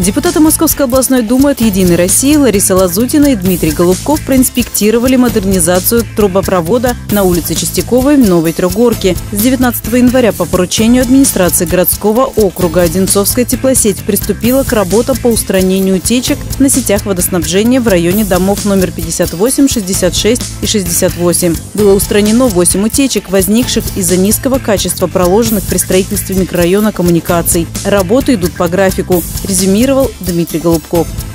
Депутаты Московской областной думы от «Единой России» Лариса Лазутина и Дмитрий Голубков проинспектировали модернизацию трубопровода на улице Чистяковой в Новой Трехгорке. С 19 января по поручению администрации городского округа Одинцовская теплосеть приступила к работам по устранению утечек на сетях водоснабжения в районе домов номер 58, 66 и 68. Было устранено 8 утечек, возникших из-за низкого качества проложенных при строительстве микрорайона коммуникаций. Работы идут по графику, резюмировал Дмитрий Голубков.